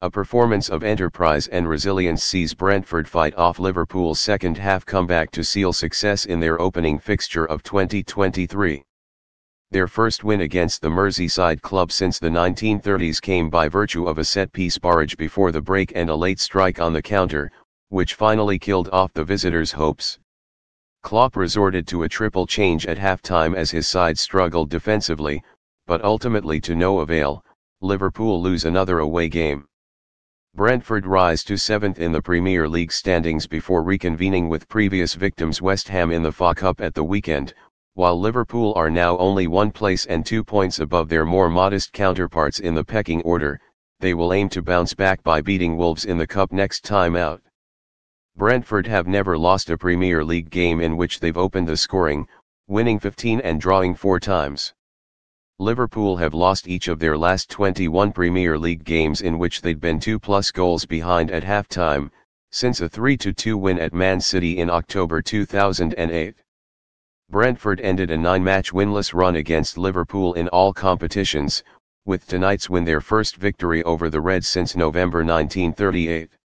A performance of enterprise and resilience sees Brentford fight off Liverpool's second half comeback to seal success in their opening fixture of 2023. Their first win against the Merseyside club since the 1930s came by virtue of a set-piece barrage before the break and a late strike on the counter, which finally killed off the visitors' hopes. Klopp resorted to a triple change at halftime as his side struggled defensively, but ultimately to no avail, Liverpool lose another away game. Brentford rise to 7th in the Premier League standings before reconvening with previous victims West Ham in the FA Cup at the weekend, while Liverpool are now only one place and two points above their more modest counterparts in the pecking order, they will aim to bounce back by beating Wolves in the Cup next time out. Brentford have never lost a Premier League game in which they've opened the scoring, winning 15 and drawing 4 times. Liverpool have lost each of their last 21 Premier League games in which they'd been 2 plus goals behind at halftime, since a 3-2 win at Man City in October 2008. Brentford ended a nine-match winless run against Liverpool in all competitions, with tonight's win their first victory over the Reds since November 1938.